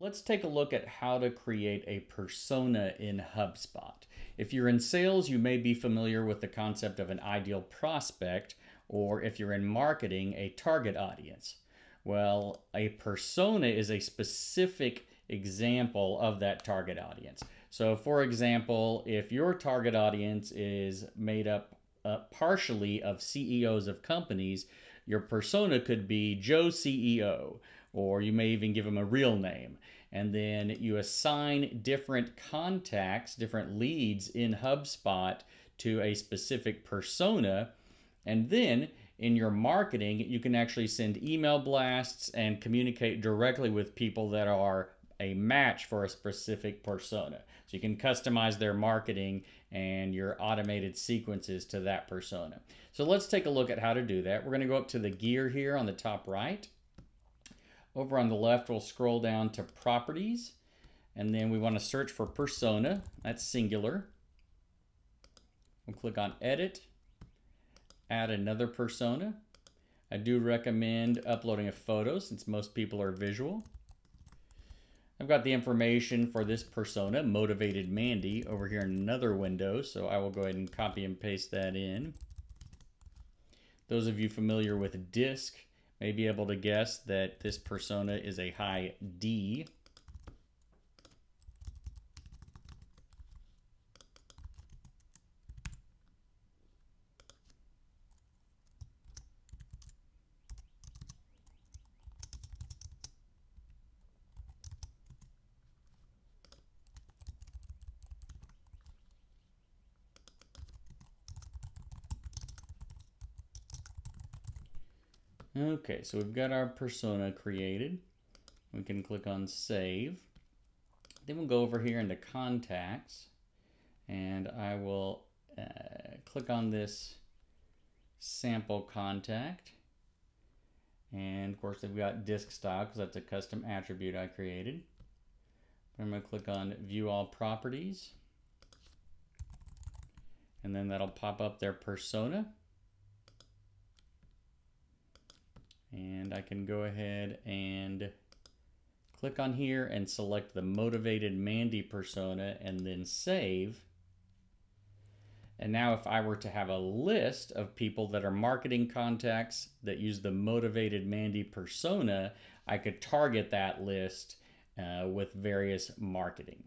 Let's take a look at how to create a persona in HubSpot. If you're in sales, you may be familiar with the concept of an ideal prospect, or if you're in marketing, a target audience. Well, a persona is a specific example of that target audience. So, for example, if your target audience is made up uh, partially of CEOs of companies, your persona could be Joe CEO or you may even give them a real name. And then you assign different contacts, different leads in HubSpot to a specific persona. And then in your marketing, you can actually send email blasts and communicate directly with people that are a match for a specific persona. So you can customize their marketing and your automated sequences to that persona. So let's take a look at how to do that. We're going to go up to the gear here on the top right. Over on the left, we'll scroll down to properties, and then we want to search for persona. That's singular. We'll click on edit, add another persona. I do recommend uploading a photo since most people are visual. I've got the information for this persona, Motivated Mandy, over here in another window, so I will go ahead and copy and paste that in. Those of you familiar with DISC may be able to guess that this persona is a high D. Okay, so we've got our persona created. We can click on save. Then we'll go over here into contacts and I will uh, click on this sample contact. And of course, they've got disc style because that's a custom attribute I created. I'm going to click on view all properties. And then that'll pop up their persona. And I can go ahead and click on here and select the motivated Mandy persona and then save. And now if I were to have a list of people that are marketing contacts that use the motivated Mandy persona, I could target that list uh, with various marketing.